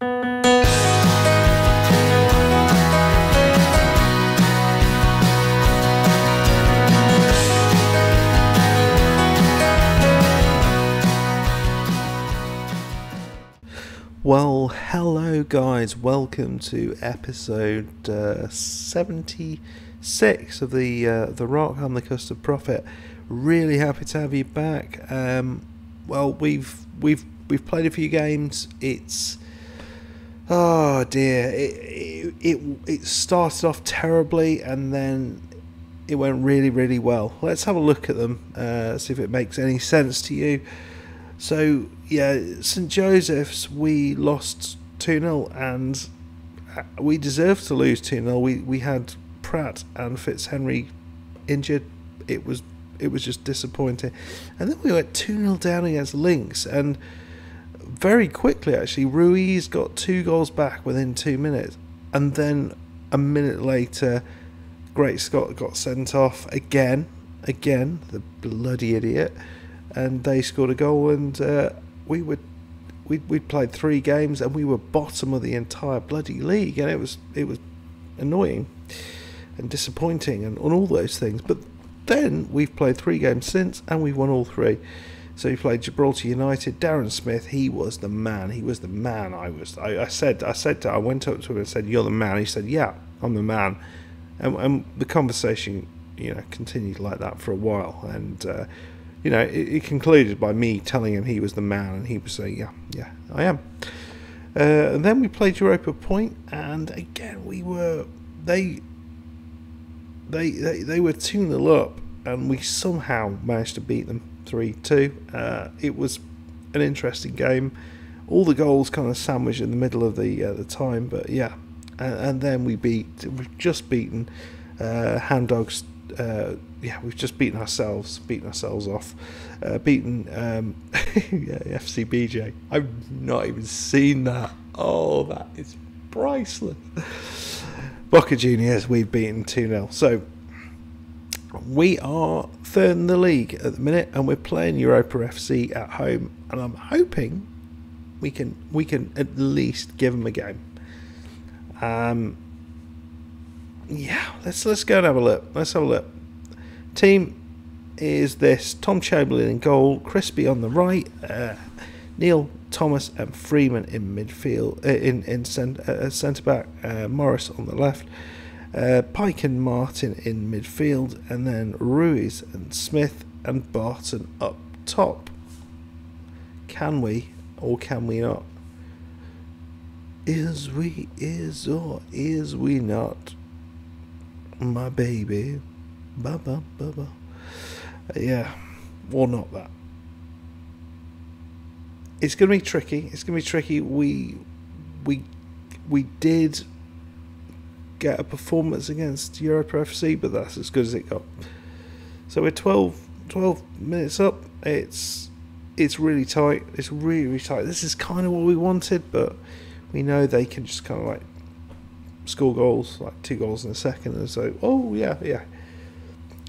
Well, hello guys, welcome to episode uh, 76 of the uh, the Rock. I'm the Custard Prophet. Really happy to have you back. Um, well, we've we've we've played a few games. It's oh dear, it it it, started off terribly and then it went really really well. Let's have a look at them. Uh, see if it makes any sense to you. So yeah, St Joseph's we lost two 0 and uh, we deserved to lose two 0 We we had Pratt and Fitzhenry injured. It was it was just disappointing, and then we went two 0 down against Lynx and very quickly actually Ruiz got two goals back within two minutes, and then a minute later, Great Scott got sent off again, again the bloody idiot and they scored a goal, and uh, we were we we played three games, and we were bottom of the entire bloody league, and it was it was annoying and disappointing, and, and all those things. But then we've played three games since, and we've won all three. So we played Gibraltar United. Darren Smith, he was the man. He was the man. I was. I, I said. I said. To, I went up to him and said, "You're the man." He said, "Yeah, I'm the man." And, and the conversation, you know, continued like that for a while. And uh, you know, it, it, concluded by me telling him he was the man, and he was saying, "Yeah, yeah, I am." Uh, and then we played Europa Point, and again we were they they they, they were two 0 up, and we somehow managed to beat them three two. Uh, it was an interesting game. All the goals kind of sandwiched in the middle of the uh, the time, but yeah, and, and, then we beat we've just beaten uh, Dogs uh, yeah, we've just beaten ourselves, beaten ourselves off, uh, beaten um, yeah, FCBJ. I've not even seen that. Oh, that is priceless. Boca Juniors, we've beaten 2 0. So we are third in the league at the minute, and we're playing Europa FC at home. And I'm hoping we can we can at least give them a game. Um, yeah, let's let's go and have a look. Let's have a look. Team is this: Tom Chamberlain in goal, Crispy on the right, uh, Neil Thomas and Freeman in midfield, uh, in in cent- uh, centre back, uh, Morris on the left, uh, Pike and Martin in midfield, and then Ruiz and Smith and Barton up top. Can we or can we not? Is we is or is we not? my baby. Ba ba ba ba. Yeah, or not that. It's going to be tricky. It's going to be tricky. We we we did get a performance against Europa FC, but that's as good as it got. So we're 12, 12 minutes up. It's it's really tight. It's really, really tight. This is kind of what we wanted, but we know they can just kind of like score goals, like two goals in a second, and so oh yeah, yeah.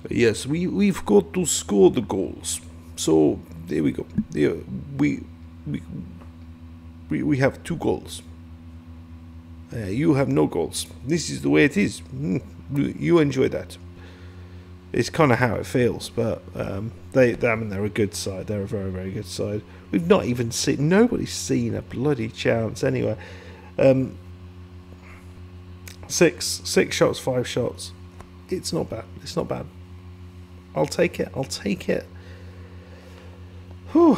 Yes, we we've got to score the goals. So there we go. Yeah, we we we, we have two goals. Uh, you have no goals. This is the way it is. Mm, you enjoy that. It's kind of how it feels, but um, they, they, I mean, they're a good side. They're a very, very good side. We've not even seen, nobody's seen a bloody chance anyway. Um, Six, six shots, five shots. It's not bad. It's not bad. I'll take it. I'll take it. Whew.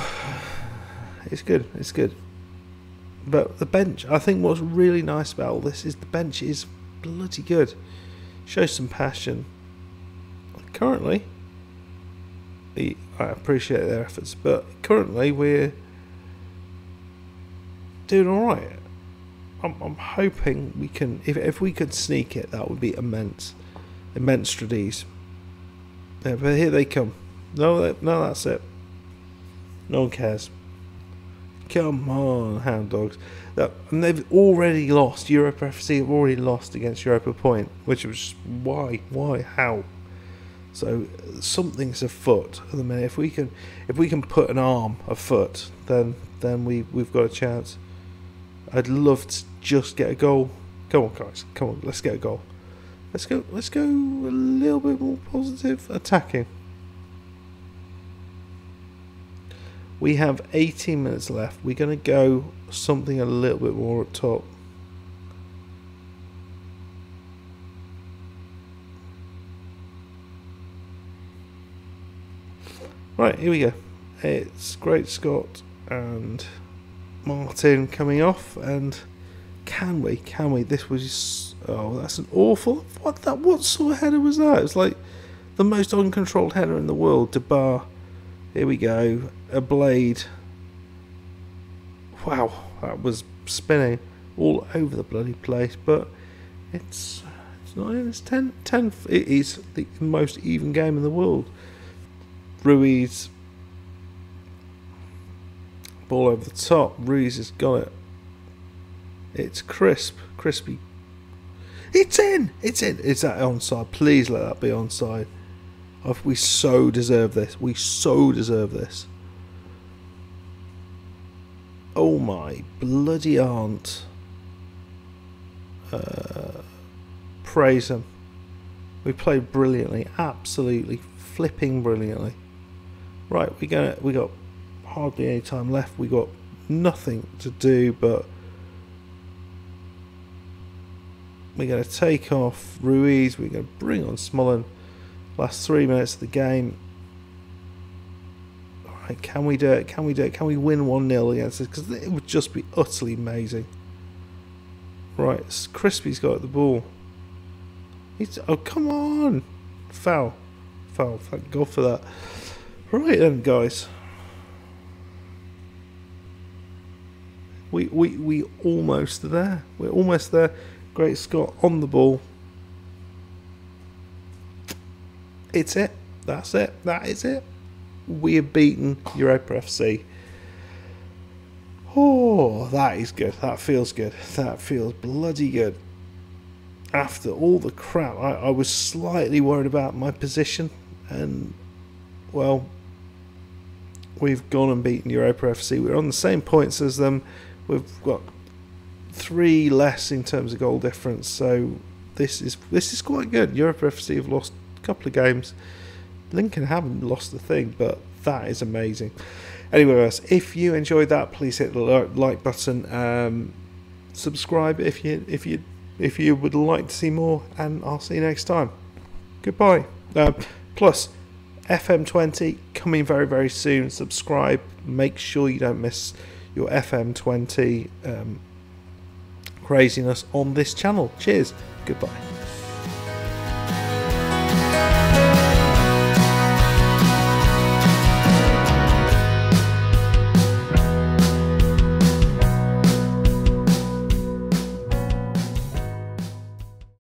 It's good. It's good. But the bench, I think what's really nice about all this is the bench is bloody good. Shows some passion. Currently, I appreciate their efforts, but currently we're doing alright. I'm, I'm hoping we can. If if we could sneak it, that would be immense, immense strategies. Yeah, but here they come. No, no, that's it. No one cares. Come on, Hound Dogs. And they've already lost. Europa FC have already lost against Europa Point, which was why, why, how. So something's afoot at the minute. If we can, if we can put an arm afoot, then then we we've got a chance. I'd love to just get a goal. Come on, guys. Come on, let's get a goal. Let's go. Let's go a little bit more positive attacking. We have 18 minutes left. We're going to go something a little bit more at top. Right, here we go. It's Great Scott and Martin coming off, and can we? Can we? This was oh, that's an awful. What that? What sort of header was that? It's like the most uncontrolled header in the world. De Bar. Here we go. A blade. Wow, that was spinning all over the bloody place. But it's it's not. In it's 10, 10 It is the most even game in the world. Ruiz. Ball over the top. Ruiz has got it. It's crisp. Crispy. It's in! It's in! Is that onside? Please let that be onside. We so deserve this. We so deserve this. Oh my bloody aunt. Uh, praise him. We played brilliantly. Absolutely flipping brilliantly. Right, we gonna we got hardly any time left. We got nothing to do but we're going to take off Ruiz. We're going to bring on Smolin. Last three minutes of the game. All right, can we do it? Can we do it? Can we win 1 0 against this? Because it would just be utterly amazing. Right, Crispy's got the ball. He's, oh, come on! Foul. Foul. Thank God for that. Right then, guys. We, we, we almost there. We're almost there. Great Scott on the ball. It's it. That's it. That is it. We have beaten Europa FC. Oh, that is good. That feels good. That feels bloody good. After all the crap, I, I was slightly worried about my position, and well, we've gone and beaten Europa FC. We're on the same points as them. We've got three less in terms of goal difference, so this is this is quite good. Europa FC have lost couple of games. Lincoln haven't lost the thing, but that is amazing. Anyway, guys, if you enjoyed that, please hit the like button. Um, subscribe if you if you if you would like to see more, and I'll see you next time. Goodbye. Uh, plus, FM20 coming very very soon. Subscribe. Make sure you don't miss your FM20. Um, craziness on this channel. Cheers. Goodbye.